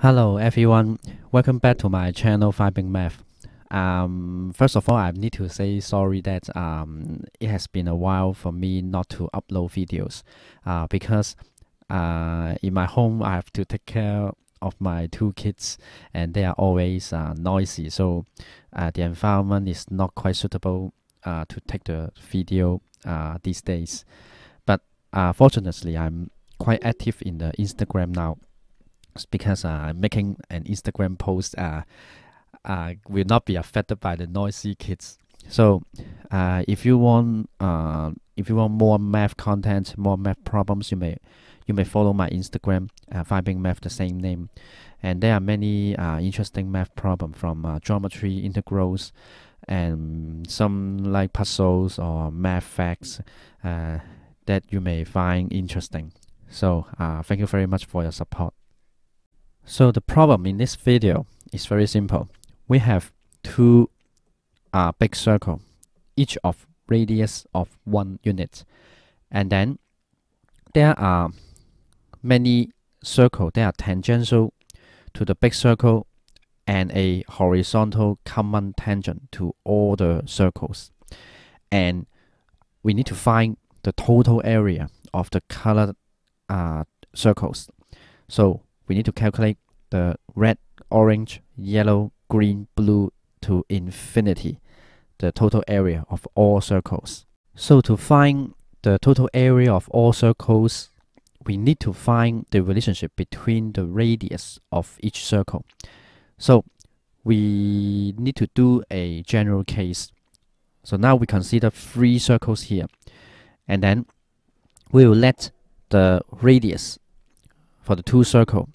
Hello everyone, welcome back to my channel Vibing Math. Um, first of all, I need to say sorry that um, it has been a while for me not to upload videos uh, because uh, in my home I have to take care of my two kids and they are always uh, noisy. So uh, the environment is not quite suitable uh, to take the video uh, these days. But fortunately I'm quite active in the Instagram now because uh, making an Instagram post uh, uh, will not be affected by the noisy kids. So, uh, if you want, uh, if you want more math content, more math problems, you may, you may follow my Instagram, uh, Vibing Math, the same name, and there are many uh, interesting math problems from uh, geometry, integrals, and some like puzzles or math facts uh, that you may find interesting. So, uh, thank you very much for your support. So the problem in this video is very simple. We have two uh, big circle, each of radius of one unit. And then there are many circle that are tangential to the big circle and a horizontal common tangent to all the circles. And we need to find the total area of the colored uh, circles. So we need to calculate the red, orange, yellow, green, blue to infinity, the total area of all circles. So to find the total area of all circles, we need to find the relationship between the radius of each circle. So we need to do a general case. So now we consider three circles here. And then we will let the radius for the two circle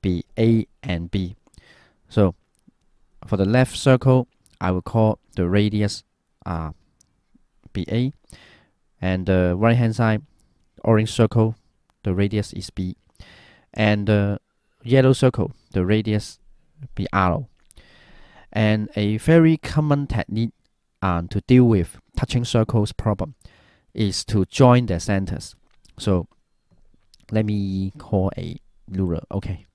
be A and B. So for the left circle, I will call the radius uh, BA, and the right hand side orange circle, the radius is B, and the yellow circle, the radius be R. And a very common technique uh, to deal with touching circles problem is to join the centers. So let me call a ruler. Okay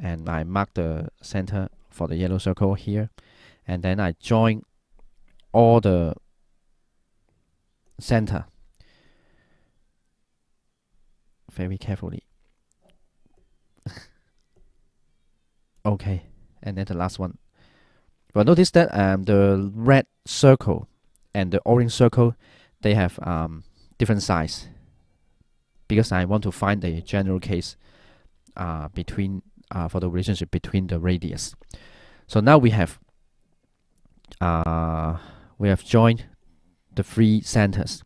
and I mark the center for the yellow circle here. And then I join all the center very carefully. Okay and then the last one. But notice that um, the red circle and the orange circle they have um, different size. Because I want to find the general case uh, between uh, for the relationship between the radius. So now we have uh, we have joined the three centers.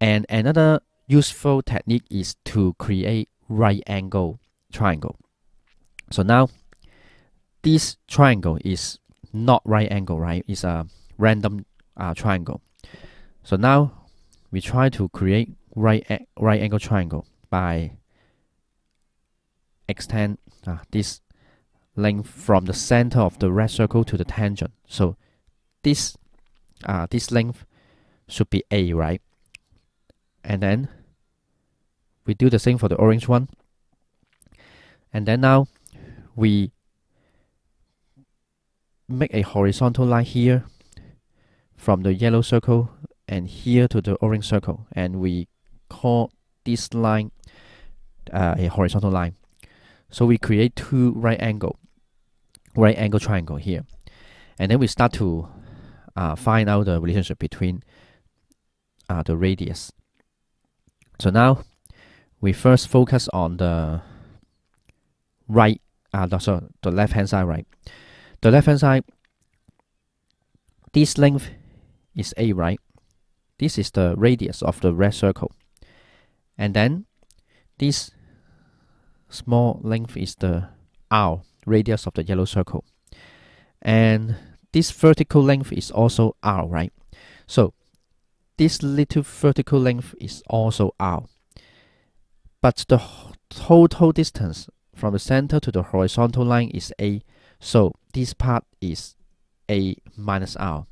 And another useful technique is to create right angle triangle. So now this triangle is not right angle, right? It's a random uh, triangle. So now we try to create right right angle triangle by extend uh, this length from the center of the red circle to the tangent. So this uh, this length should be A, right? And then we do the same for the orange one. And then now we make a horizontal line here from the yellow circle and here to the orange circle and we call this line uh, a horizontal line so we create two right angle, right angle triangle here. And then we start to uh, find out the relationship between uh, the radius. So now we first focus on the right, uh, no, so the left hand side, right? The left hand side, this length is A, right? This is the radius of the red circle. And then this small length is the r radius of the yellow circle. And this vertical length is also r right? So this little vertical length is also r. But the total distance from the center to the horizontal line is a. So this part is a minus r.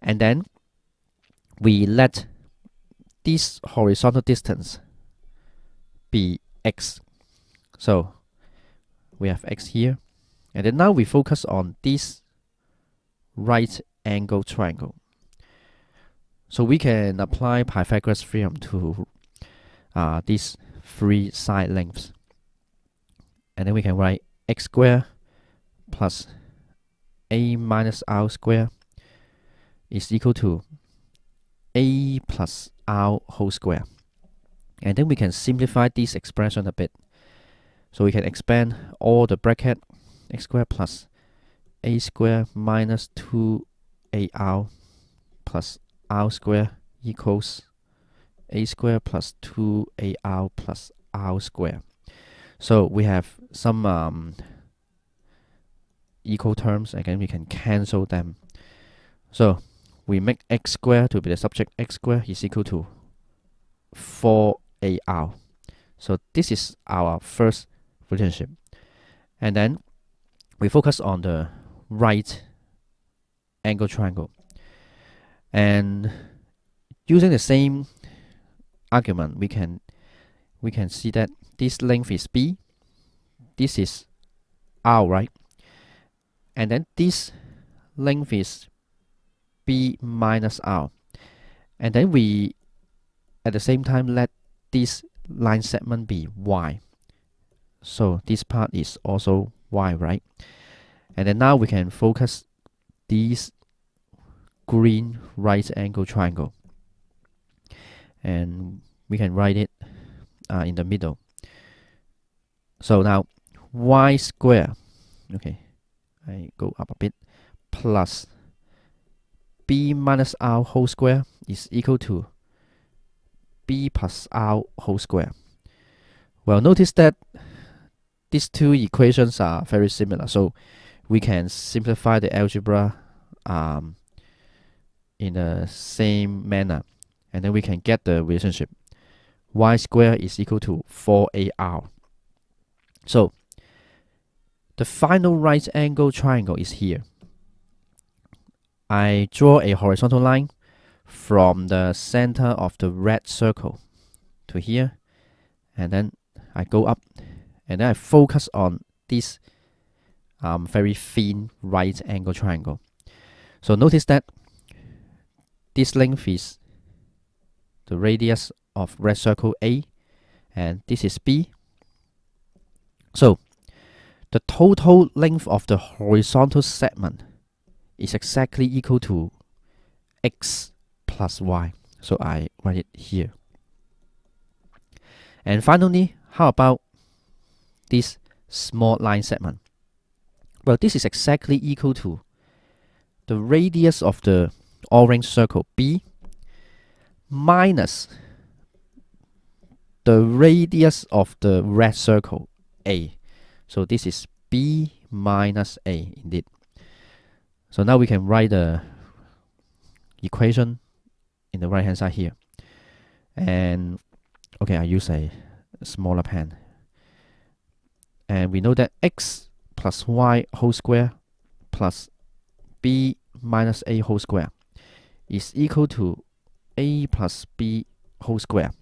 And then we let this horizontal distance be x so we have x here. And then now we focus on this right angle triangle. So we can apply Pythagoras theorem to uh, these three side lengths. And then we can write x squared plus a minus r squared is equal to a plus r whole square. And then we can simplify this expression a bit so we can expand all the bracket x squared plus a squared minus 2ar plus r squared equals a squared plus 2ar plus r squared. So we have some um, equal terms, again we can cancel them. So we make x squared to be the subject, x squared is equal to 4ar. So this is our first relationship. And then we focus on the right angle triangle. And using the same argument, we can we can see that this length is b, this is r, right? And then this length is b minus r. And then we at the same time let this line segment be y. So this part is also y, right? And then now we can focus these green right angle triangle. And we can write it uh, in the middle. So now y square, okay, I go up a bit, plus b minus r whole square is equal to b plus r whole square. Well, notice that these two equations are very similar. So we can simplify the algebra um, in the same manner. And then we can get the relationship. y squared is equal to 4ar. So the final right angle triangle is here. I draw a horizontal line from the center of the red circle to here and then I go up and then I focus on this um, very thin right angle triangle. So notice that this length is the radius of red circle A and this is B. So the total length of the horizontal segment is exactly equal to x plus y. So I write it here. And finally, how about this small line segment? Well, this is exactly equal to the radius of the orange circle B minus the radius of the red circle A. So this is B minus A indeed. So now we can write the equation in the right hand side here. And okay, I use a smaller pen. And we know that x plus y whole square plus b minus a whole square is equal to a plus b whole square.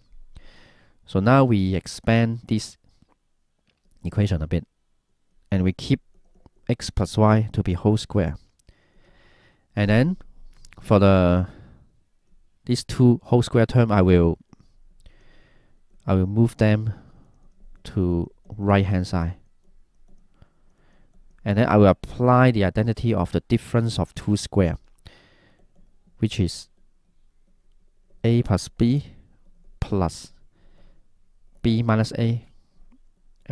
So now we expand this equation a bit and we keep x plus y to be whole square. And then for the these two whole square term I will I will move them to right hand side and then I will apply the identity of the difference of two square which is a plus b plus b minus a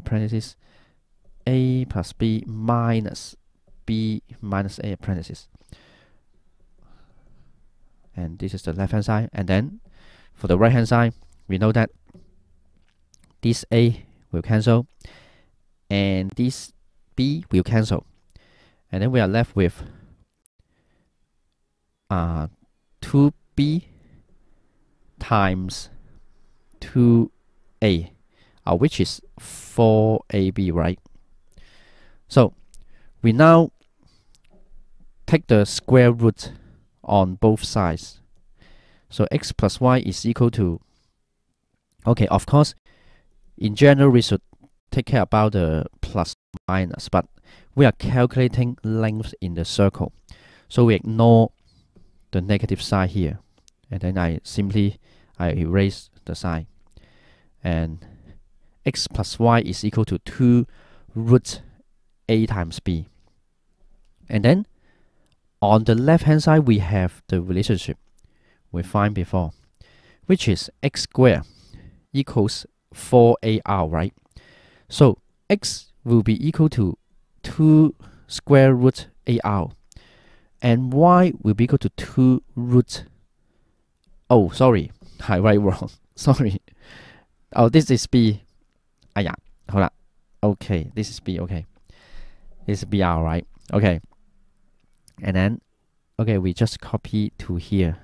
parenthesis a plus b minus b minus a parenthesis and this is the left hand side. And then for the right hand side we know that this a will cancel and this b will cancel. And then we are left with uh, 2b times 2a uh, which is 4ab right? So we now take the square root on both sides. So x plus y is equal to okay of course in general we should take care about the plus minus, but we are calculating length in the circle. So we ignore the negative sign here. And then I simply I erase the sign. And x plus y is equal to 2 root a times b. And then on the left hand side we have the relationship we find before, which is x squared equals 4ar, right? So x will be equal to 2 square root ar and y will be equal to 2 root oh sorry I write wrong sorry oh this is b 哎呀好啦 okay this is b okay this is br right okay and then okay we just copy to here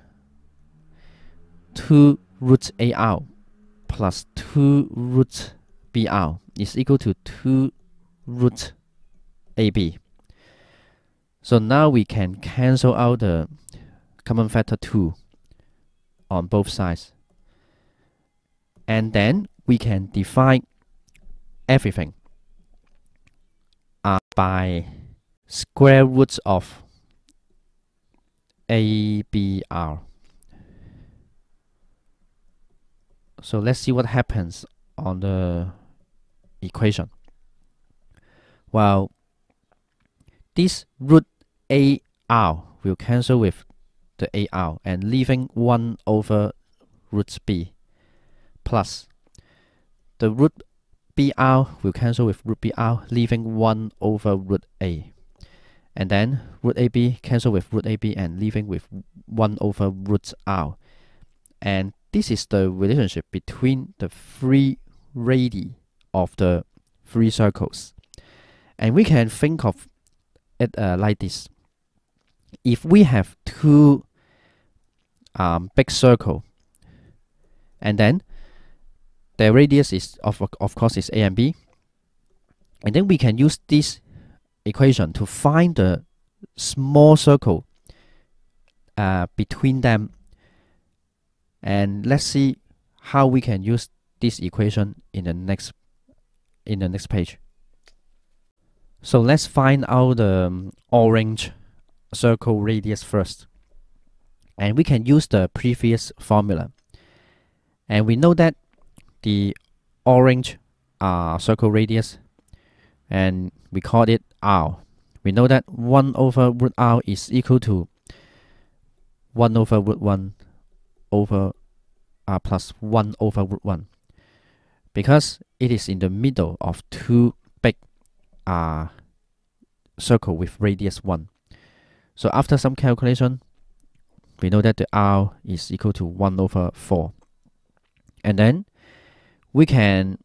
2 root ar plus 2 root br is equal to 2 root ab so now we can cancel out the common factor 2 on both sides. And then we can define everything uh, by square roots of ABR. So let's see what happens on the equation. Well, this root AR will cancel with the AR and leaving 1 over root B plus. The root BR will cancel with root BR leaving 1 over root A. And then root AB cancel with root AB and leaving with 1 over root R. And this is the relationship between the three radii of the three circles. And we can think of it uh, like this. If we have two um, big circle and then the radius is of, of course is a and b and then we can use this equation to find the small circle uh, between them. And let's see how we can use this equation in the next in the next page so let's find out the um, orange circle radius first. And we can use the previous formula. And we know that the orange uh, circle radius, and we call it r. We know that 1 over root r is equal to 1 over root 1 over r plus 1 over root 1 because it is in the middle of two big uh, circle with radius 1. So after some calculation, we know that the R is equal to 1 over 4. And then we can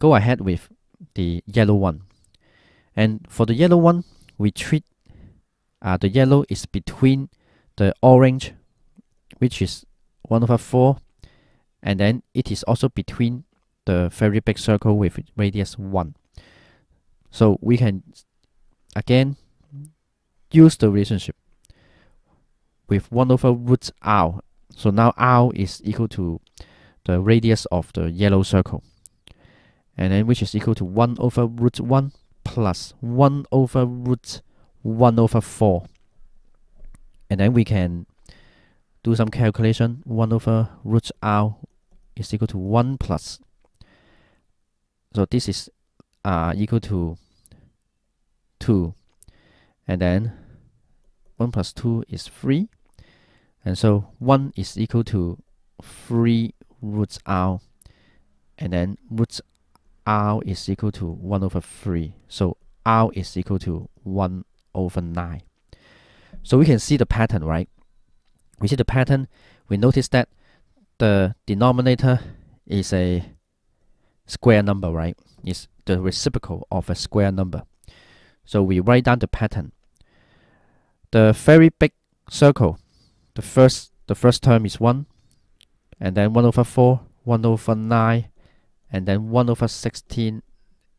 go ahead with the yellow one. And for the yellow one, we treat uh, the yellow is between the orange, which is 1 over 4, and then it is also between the very big circle with radius 1. So we can again use the relationship with 1 over root r. So now r is equal to the radius of the yellow circle. And then which is equal to 1 over root 1 plus 1 over root 1 over 4. And then we can do some calculation. 1 over root r is equal to 1 plus. So this is uh, equal to 2. And then 1 plus 2 is 3. And so 1 is equal to 3 roots r. And then roots r is equal to 1 over 3. So r is equal to 1 over 9. So we can see the pattern, right? We see the pattern. We notice that the denominator is a square number, right? It's the reciprocal of a square number. So we write down the pattern the very big circle, the first the first term is 1, and then 1 over 4, 1 over 9, and then 1 over 16,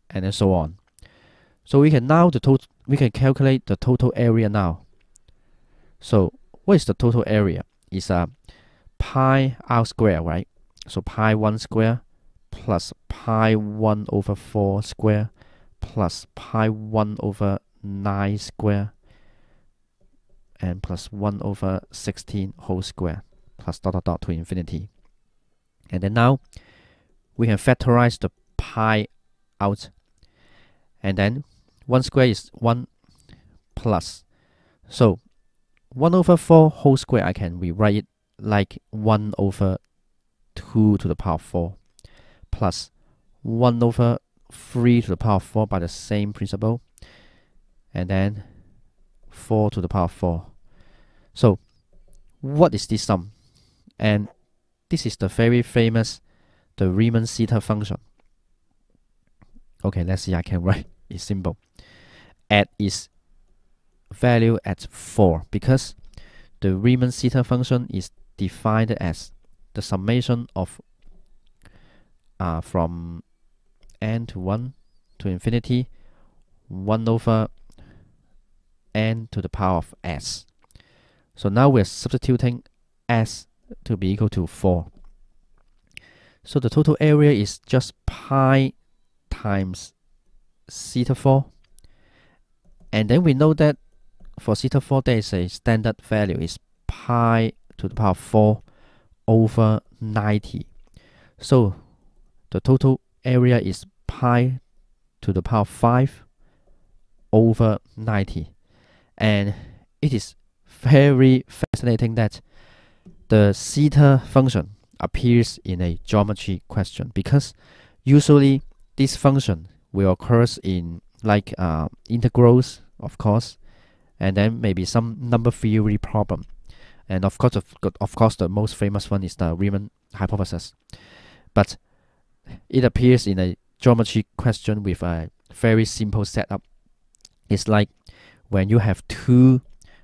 and then so on. So we can now the total we can calculate the total area now. So what is the total area? Is a uh, pi r square, right? So pi 1 square plus pi 1 over 4 square plus pi 1 over 9 square and plus 1 over 16 whole square plus dot dot dot to infinity. And then now we can factorize the pi out. And then 1 square is 1 plus. So 1 over 4 whole square, I can rewrite it like 1 over 2 to the power 4 plus 1 over 3 to the power 4 by the same principle. And then 4 to the power 4. So what is this sum? And this is the very famous the Riemann zeta function. Okay, let's see. I can write it simple. At its value at 4 because the Riemann zeta function is defined as the summation of uh, from n to 1 to infinity 1 over n to the power of s. So now we're substituting s to be equal to 4. So the total area is just pi times zeta 4. And then we know that for zeta 4 there is a standard value is pi to the power 4 over 90. So the total area is pi to the power 5 over 90. And it is very fascinating that the zeta function appears in a geometry question because usually this function will occur in like uh, integrals, of course, and then maybe some number theory problem. And of course, of, of course, the most famous one is the Riemann hypothesis. But it appears in a geometry question with a very simple setup. It's like when you have two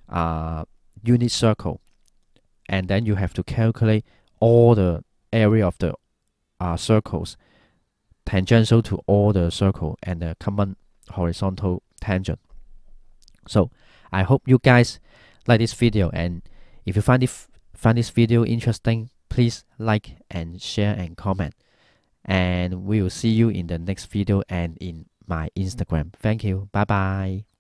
uh, unit circle and then you have to calculate all the area of the uh, circles tangential to all the circle and the common horizontal tangent. So I hope you guys like this video and if you find find this video interesting, please like and share and comment. And we will see you in the next video and in my Instagram. Thank you. Bye bye.